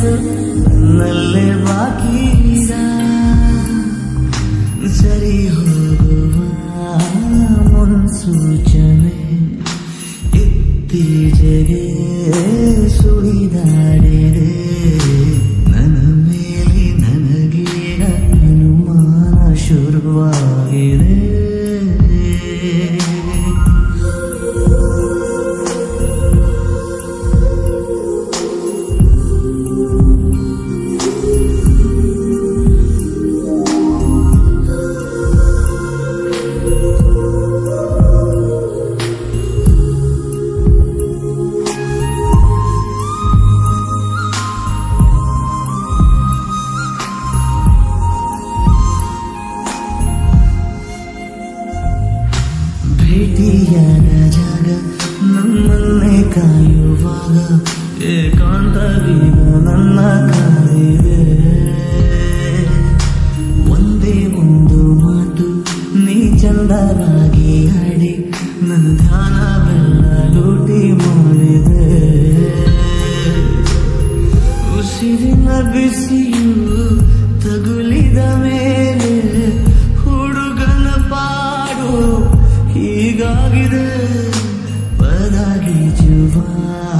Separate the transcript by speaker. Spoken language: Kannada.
Speaker 1: ಮಾತು ನನ್ನಲ್ಲೇ ಬಾಕಿ ಈಗ. ಸರಿ ಹೋಗುವ ಮುನ್ಸೂಚನೆ ಭೇಟಿಯಾದ ಜಾಗ, ನಮ್ಮನ್ನೇ ಕಾಯುವಾಗ ಏಕಾಂತವೀಗ ನನ್ನ ಕಾಯಿದೆ ಒಂದೇ ಒಂದು ಮಾತು, ನೀ ಚಂದವಾಗಿ ಆಡಿ, ನನ್ನ ಧ್ಯಾನವೆಲ್ಲ ಲೂಟಿ ಮಾಡಿದೆ. ಉಸಿರಿನ ಬಿಸಿಯು ತಗುಲಿದ ಮೇಲೆ ಹೀಗಾಗಿದೆ ಪದಗಿಜುವ ಬೆರಳಲ್ಲೂ